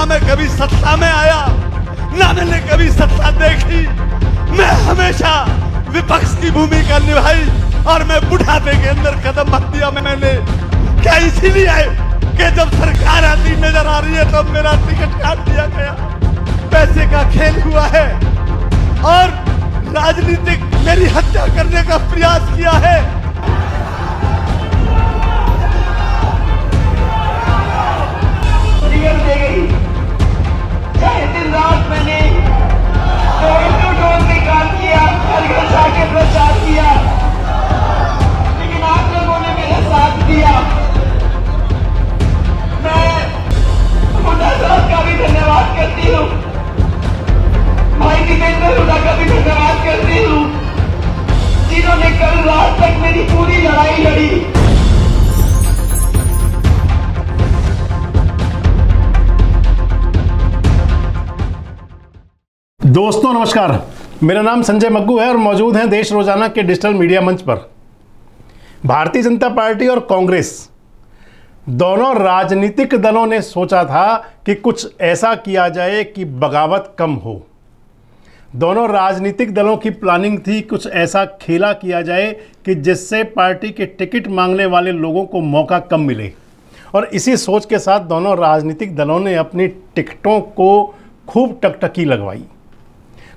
ना मैं कभी सत्ता में आया, ना मैंने कभी सत्ता देखी। मैं हमेशा विपक्ष की भूमिका निभाई और मैं बुढ़ापे के अंदर कदम रख दिया मैंने। क्या इसीलिए कि जब सरकार आती नज़र आ रही है, तब तो मेरा टिकट काट दिया गया। पैसे का खेल हुआ है और राजनीतिक मेरी हत्या करने का प्रयास किया है। दोस्तों, नमस्कार। मेरा नाम संजय मग्गू है और मौजूद हैं देश रोज़ाना के डिजिटल मीडिया मंच पर। भारतीय जनता पार्टी और कांग्रेस, दोनों राजनीतिक दलों ने सोचा था कि कुछ ऐसा किया जाए कि बगावत कम हो। दोनों राजनीतिक दलों की प्लानिंग थी कुछ ऐसा खेला किया जाए कि जिससे पार्टी के टिकट मांगने वाले लोगों को मौका कम मिले। और इसी सोच के साथ दोनों राजनीतिक दलों ने अपनी टिकटों को खूब टकटकी लगवाई।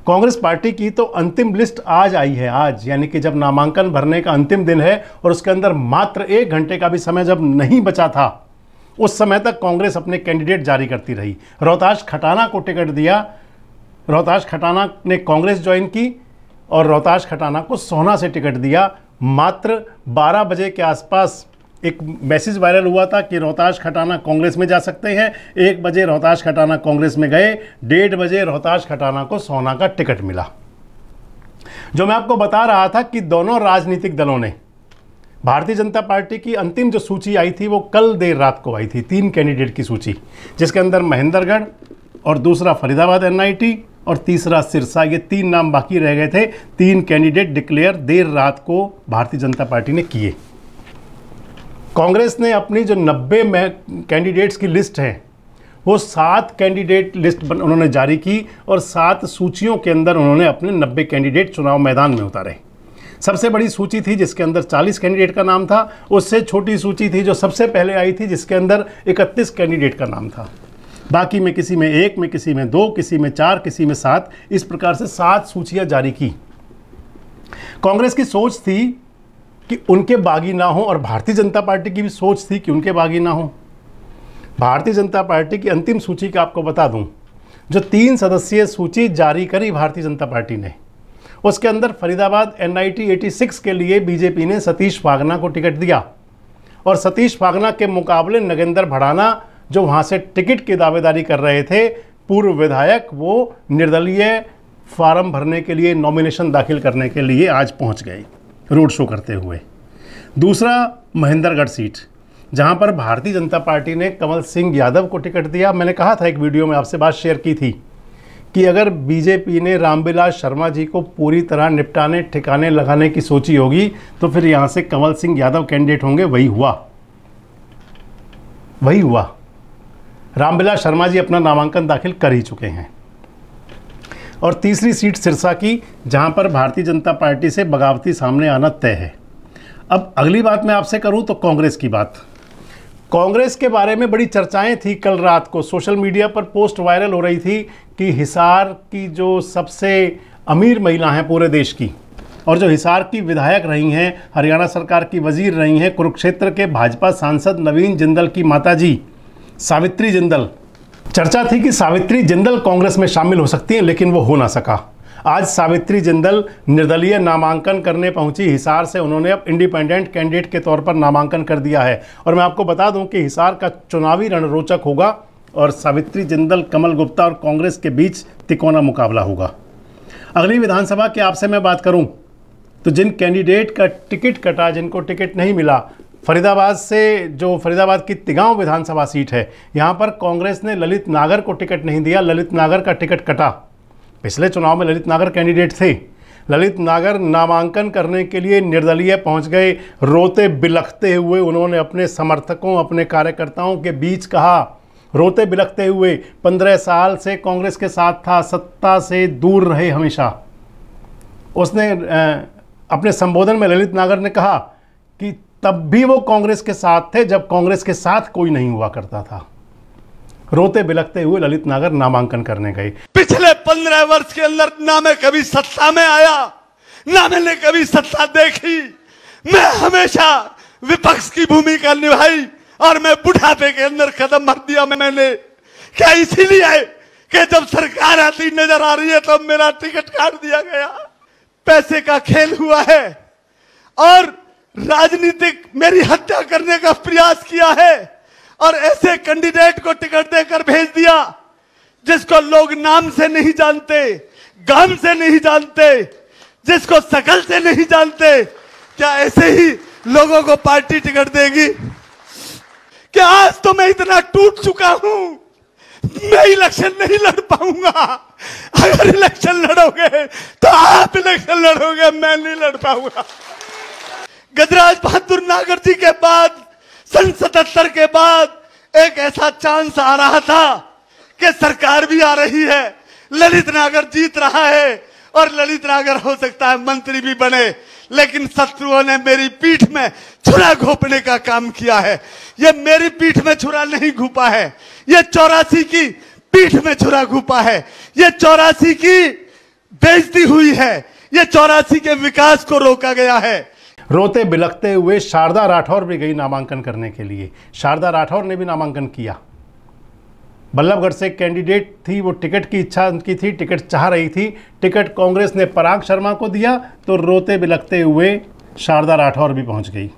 कांग्रेस पार्टी की तो अंतिम लिस्ट आज आई है, आज। यानी कि जब नामांकन भरने का अंतिम दिन है और उसके अंदर मात्र एक घंटे का भी समय जब नहीं बचा था, उस समय तक कांग्रेस अपने कैंडिडेट जारी करती रही। रोहताश खटाना को टिकट दिया, रोहताश खटाना ने कांग्रेस ज्वाइन की और रोहताश खटाना को सोना से टिकट दिया। मात्र 12 बजे के आसपास एक मैसेज वायरल हुआ था कि रोहताश खटाना कांग्रेस में जा सकते हैं। एक बजे रोहताश खटाना कांग्रेस में गए। डेढ़ बजे रोहताश खटाना को सोना का टिकट मिला। जो मैं आपको बता रहा था कि दोनों राजनीतिक दलों ने, भारतीय जनता पार्टी की अंतिम जो सूची आई थी, वो कल देर रात को आई थी, तीन कैंडिडेट की सूची, जिसके अंदर महेंद्रगढ़ और दूसरा फरीदाबाद एनआईटी और तीसरा सिरसा, ये तीन नाम बाकी रह गए थे। तीन कैंडिडेट डिक्लेयर देर रात को भारतीय जनता पार्टी ने किए। कांग्रेस ने अपनी जो 90 में कैंडिडेट्स की लिस्ट है, वो सात कैंडिडेट लिस्ट उन्होंने जारी की और सात सूचियों के अंदर उन्होंने अपने 90 कैंडिडेट चुनाव मैदान में उतारे। सबसे बड़ी सूची थी जिसके अंदर 40 कैंडिडेट का नाम था, उससे छोटी सूची थी जो सबसे पहले आई थी जिसके अंदर 31 कैंडिडेट का नाम था। बाकी में किसी में एक, में किसी में दो, किसी में चार, किसी में सात, इस प्रकार से सात सूचियाँ जारी की। कांग्रेस की सोच थी कि उनके बागी ना हो और भारतीय जनता पार्टी की भी सोच थी कि उनके बागी ना हो। भारतीय जनता पार्टी की अंतिम सूची का आपको बता दूँ, जो तीन सदस्यीय सूची जारी करी भारतीय जनता पार्टी ने। उसके अंदर फरीदाबाद एन आई के लिए बीजेपी ने सतीश फागना को टिकट दिया और सतीश फागना के मुकाबले नगेंद्र भड़ाना, जो वहाँ से टिकट की दावेदारी कर रहे थे, पूर्व विधायक, वो निर्दलीय फार्म भरने के लिए नॉमिनेशन दाखिल करने के लिए आज पहुँच गए। रोड शो करते हुए। दूसरा, महेंद्रगढ़ सीट, जहाँ पर भारतीय जनता पार्टी ने कमल सिंह यादव को टिकट दिया। मैंने कहा था एक वीडियो में आपसे बात शेयर की थी कि अगर बीजेपी ने रामविलास शर्मा जी को पूरी तरह निपटाने, ठिकाने लगाने की सोची होगी तो फिर यहाँ से कमल सिंह यादव कैंडिडेट होंगे। वही हुआ। वही हुआ। रामविलास शर्मा जी अपना नामांकन दाखिल कर ही चुके हैं। और तीसरी सीट सिरसा की, जहाँ पर भारतीय जनता पार्टी से बगावती सामने आना तय है। अब अगली बात मैं आपसे करूँ तो कांग्रेस की बात। कांग्रेस के बारे में बड़ी चर्चाएँ थी कल रात को। सोशल मीडिया पर पोस्ट वायरल हो रही थी कि हिसार की जो सबसे अमीर महिला हैं पूरे देश की, और जो हिसार की विधायक रही हैं, हरियाणा सरकार की वज़ीर रही हैं, कुरुक्षेत्र के भाजपा सांसद नवीन जिंदल की माताजी, सावित्री जिंदल चर्चा थी कि सावित्री जिंदल कांग्रेस में शामिल हो सकती हैं, लेकिन वो हो ना सका। आज सावित्री जिंदल निर्दलीय नामांकन करने पहुँची। हिसार से उन्होंने अब इंडिपेंडेंट कैंडिडेट के तौर पर नामांकन कर दिया है। और मैं आपको बता दूँ कि हिसार का चुनावी रणरोचक होगा और सावित्री जिंदल, कमल गुप्ता और कांग्रेस के बीच तिकोना मुकाबला होगा। अगली विधानसभा की आपसे मैं बात करूँ। तो जिन कैंडिडेट का टिकट कटा, जिनको टिकट नहीं मिला फरीदाबाद से, जो फरीदाबाद की तिगांव विधानसभा सीट है, यहाँ पर कांग्रेस ने ललित नागर को टिकट नहीं दिया। ललित नागर का टिकट कटा। पिछले चुनाव में ललित नागर कैंडिडेट थे। ललित नागर नामांकन करने के लिए निर्दलीय पहुँच गए। रोते बिलखते हुए उन्होंने अपने समर्थकों, अपने कार्यकर्ताओं के बीच कहा। रोते बिलखते हुए, पंद्रह साल से कांग्रेस के साथ था, सत्ता से दूर रहे हमेशा। उसने अपने संबोधन में ललित नागर ने कहा कि तब भी वो कांग्रेस के साथ थे, जब कांग्रेस के साथ कोई नहीं हुआ करता था। रोते बिलखते हुए ललित नागर नामांकन करने गए। पिछले पंद्रह वर्ष के अंदर ना मैं कभी सत्ता में आया, ना मैंने कभी सत्ता देखी। मैं हमेशा विपक्ष की भूमिका निभाई और मैं बुढ़ापे के अंदर कदम भर दिया मैंने। क्या इसीलिए कि जब सरकार आती नज़र आ रही है, तब तो मेरा टिकट काट दिया गया। पैसे का खेल हुआ है और राजनीतिक मेरी हत्या करने का प्रयास किया है और ऐसे कैंडिडेट को टिकट देकर भेज दिया, जिसको लोग नाम से नहीं जानते गाम से नहीं जानते, जिसको सकल से नहीं जानते, क्या ऐसे ही लोगों को पार्टी टिकट देगी? क्या आज तो मैं इतना टूट चुका हूँ? मैं इलेक्शन नहीं लड़ पाऊँगा। अगर इलेक्शन लड़ोगे तो आप इलेक्शन लड़ोगे, मैं नहीं लड़ पाऊँगा। गजराज बहादुर नागर जी के बाद सन सतहत्तर के बाद एक ऐसा चांस आ रहा था कि सरकार भी आ रही है। ललित नागर जीत रहा है और ललित नागर हो सकता है मंत्री भी बने, लेकिन शत्रुओं ने मेरी पीठ में छुरा घोपने का काम किया है। ये मेरी पीठ में छुरा नहीं घूपा है, ये चौरासी की पीठ में छुरा घूपा है। ये चौरासी की बेजती हुई है, ये चौरासी के विकास को रोका गया है। रोते बिलखते हुए शारदा राठौर भी गई नामांकन करने के लिए। शारदा राठौर ने भी नामांकन किया। बल्लभगढ़ से कैंडिडेट थी, वो टिकट की इच्छा उनकी थी, टिकट चाह रही थी। टिकट कांग्रेस ने पराग शर्मा को दिया तो रोते बिलखते हुए शारदा राठौर भी पहुँच गई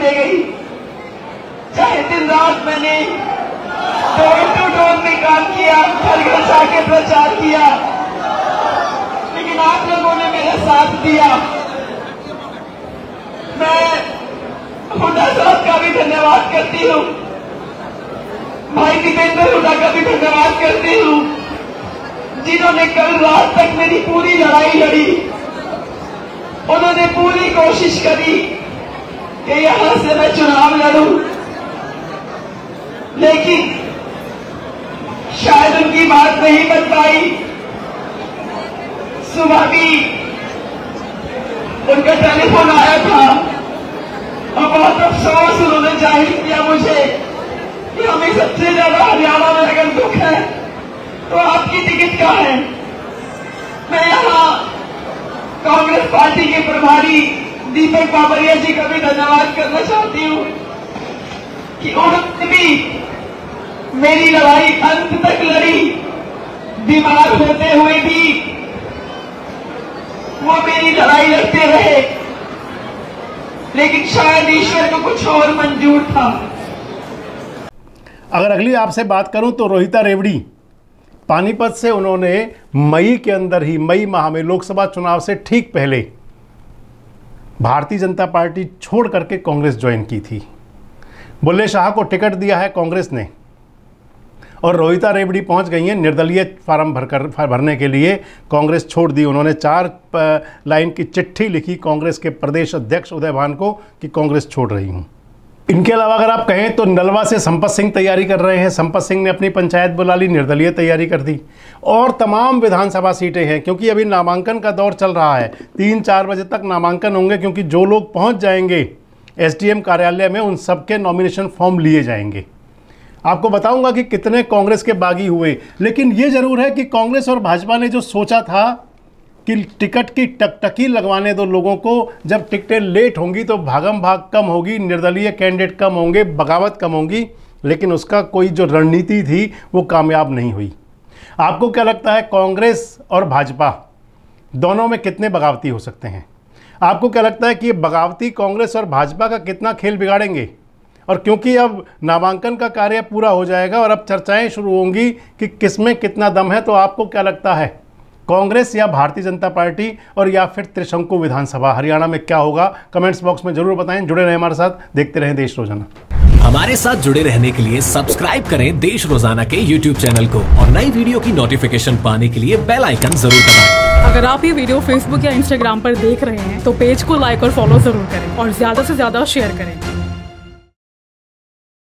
दे गई चाहे मैंने डोर टू डोर में काम किया घर घर जाके प्रचार किया। लेकिन आप लोगों ने मेरा साथ दिया। मैं हुडा साहब का भी धन्यवाद करती हूँ। भाई दीपेंद्र हुडा का भी धन्यवाद करती हूँ, जिन्होंने कल रात तक मेरी पूरी लड़ाई लड़ी। उन्होंने पूरी कोशिश करी कि यहाँ से मैं चुनाव लड़ूं। लेकिन शायद उनकी बात नहीं बन पाई। सुबह भी उनका टेलीफोन आया था। और बहुत अफसोस उन्होंने ज़ाहिर किया मुझे कि हमें सबसे ज़्यादा हरियाणा में अगर दुख है तो आपकी टिकट का है? मैं यहाँ कांग्रेस पार्टी के प्रभारी दीपक बाबरिया जी का भी धन्यवाद करना चाहती हूँ कि उन्होंने भी मेरी लड़ाई अंत तक लड़ी। बीमार होते हुए भी वो मेरी लड़ाई लड़ते रहे। लेकिन शायद ईश्वर को कुछ और मंजूर था। अगर अगली आपसे बात करूँ तो रोहिता रेवड़ी, पानीपत से उन्होंने मई के अंदर ही, मई माह में लोकसभा चुनाव से ठीक पहले भारतीय जनता पार्टी छोड़ करके कांग्रेस ज्वाइन की थी। बुल्ले शाह को टिकट दिया है कांग्रेस ने। और रोहिता रेवड़ी पहुँच गई हैं निर्दलीय फार्म भरकर, भरने के लिए। कांग्रेस छोड़ दी उन्होंने। चार लाइन की चिट्ठी लिखी कांग्रेस के प्रदेश अध्यक्ष उदय भान को कि कांग्रेस छोड़ रही हूँ। इनके अलावा अगर आप कहें तो नलवा से संपत सिंह तैयारी कर रहे हैं। संपत सिंह ने अपनी पंचायत बुला ली, निर्दलीय तैयारी कर दी। और तमाम विधानसभा सीटें हैं, क्योंकि अभी नामांकन का दौर चल रहा है। तीन, चार बजे तक नामांकन होंगे, क्योंकि जो लोग पहुँच जाएँगे एसडीएम कार्यालय में, उन सबके नॉमिनेशन फॉर्म लिए जाएँगे। आपको बताऊँगा कि कितने कांग्रेस के बागी हुए। लेकिन ये ज़रूर है कि कांग्रेस और भाजपा ने जो सोचा था कि टिकट की टकटकी लगवाने दो लोगों को, जब टिकटें लेट होंगी तो भागम भाग कम होगी, निर्दलीय कैंडिडेट कम होंगे, बगावत कम होंगी, लेकिन उसका कोई जो रणनीति थी, वो कामयाब नहीं हुई। आपको क्या लगता है कांग्रेस और भाजपा दोनों में कितने बगावती हो सकते हैं? आपको क्या लगता है कि ये बगावती कांग्रेस और भाजपा का कितना खेल बिगाड़ेंगे? और क्योंकि अब नामांकन का कार्य पूरा हो जाएगा और अब चर्चाएँ शुरू होंगी कि किसमें कितना दम है तो आपको क्या लगता है? कांग्रेस या भारतीय जनता पार्टी और या फिर त्रिशंकु विधानसभा? हरियाणा में क्या होगा? कमेंट्स बॉक्स में ज़रूर बताएँ। जुड़े रहें हमारे साथ। देखते रहें देश रोज़ाना। हमारे साथ जुड़े रहने के लिए सब्सक्राइब करें देश रोज़ाना के यूट्यूब चैनल को और नई वीडियो की नोटिफिकेशन पाने के लिए बेल आइकन ज़रूर दबाएँ। अगर आप ये वीडियो फेसबुक या इंस्टाग्राम पर देख रहे हैं तो पेज को लाइक और फॉलो ज़रूर करें और ज़्यादा से ज़्यादा शेयर करें।